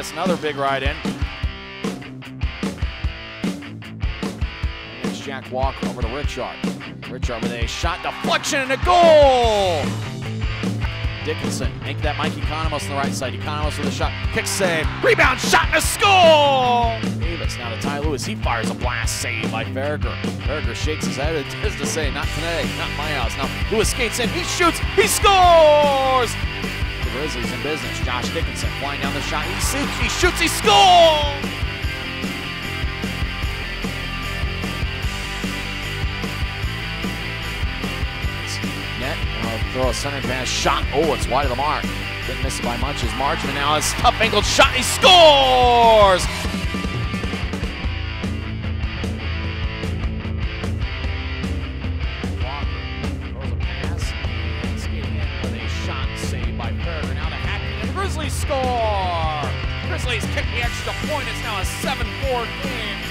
gets another big ride in. It's Jack Walker over to Richard. Richard with a shot deflection and a goal! Dickinson make that Mike Economos on the right side. Economos with a shot, kick save, rebound shot and a score! Davis now to Ty Lewis. He fires a blast save by Farragher. Farragher shakes his head as to say, not today, not my house. Now Lewis skates in, he shoots, he scores! Grizzlies in business. Josh Dickinson flying down the shot. He shoots, he shoots, he scores! Net, throw a center pass, shot. Oh, it's wide of the mark. Didn't miss it by much. His margin now is tough angled shot. He scores! Grizzlies score! Grizzlies kick the extra point. It's now a 7-4 game.